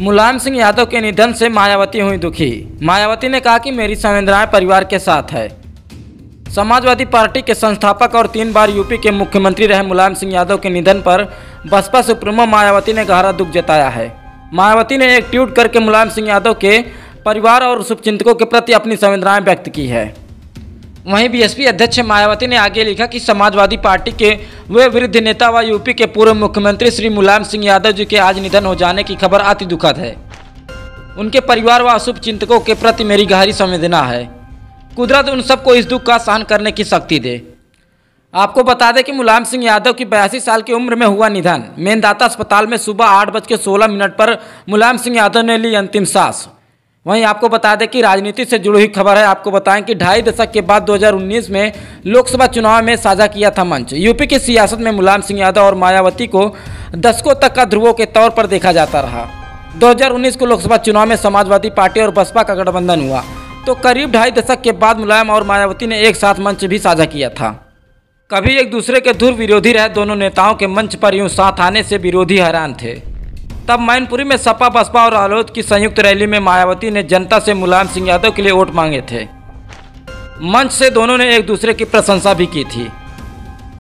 मुलायम सिंह यादव के निधन से मायावती हुई दुखी। मायावती ने कहा कि मेरी संवेदनाएँ परिवार के साथ है। समाजवादी पार्टी के संस्थापक और तीन बार यूपी के मुख्यमंत्री रहे मुलायम सिंह यादव के निधन पर बसपा सुप्रीमो मायावती ने गहरा दुख जताया है। मायावती ने एक ट्वीट करके मुलायम सिंह यादव के परिवार और शुभचिंतकों के प्रति अपनी संवेदनाएँ व्यक्त की है। वहीं बीएसपी अध्यक्ष मायावती ने आगे लिखा कि समाजवादी पार्टी के वे वृद्ध नेता व यूपी के पूर्व मुख्यमंत्री श्री मुलायम सिंह यादव जी के आज निधन हो जाने की खबर अति दुखद है। उनके परिवार व शुभ चिंतकों के प्रति मेरी गहरी संवेदना है। कुदरत उन सबको इस दुख का सहन करने की शक्ति दे। आपको बता दें कि मुलायम सिंह यादव की बयासी साल की उम्र में हुआ निधन। मेनदाता अस्पताल में सुबह आठ बज के सोलह मिनट पर मुलायम सिंह यादव ने ली अंतिम सांस। वहीं आपको बता दें कि राजनीति से जुड़ी हुई खबर है। आपको बताएँ कि ढाई दशक के बाद 2019 में लोकसभा चुनाव में साझा किया था मंच। यूपी की सियासत में मुलायम सिंह यादव और मायावती को दशकों तक का ध्रुवों के तौर पर देखा जाता रहा। 2019 को लोकसभा चुनाव में समाजवादी पार्टी और बसपा का गठबंधन हुआ। तो करीब ढाई दशक के बाद मुलायम और मायावती ने एक साथ मंच भी साझा किया था। कभी एक दूसरे के धुर विरोधी रहे दोनों नेताओं के मंच पर यूँ साथ आने से विरोधी हैरान थे। तब मैनपुरी में सपा, बसपा और आलोद की संयुक्त रैली में मायावती ने जनता से मुलायम सिंह यादव के लिए वोट मांगे थे। मंच से दोनों ने एक दूसरे की प्रशंसा भी की थी।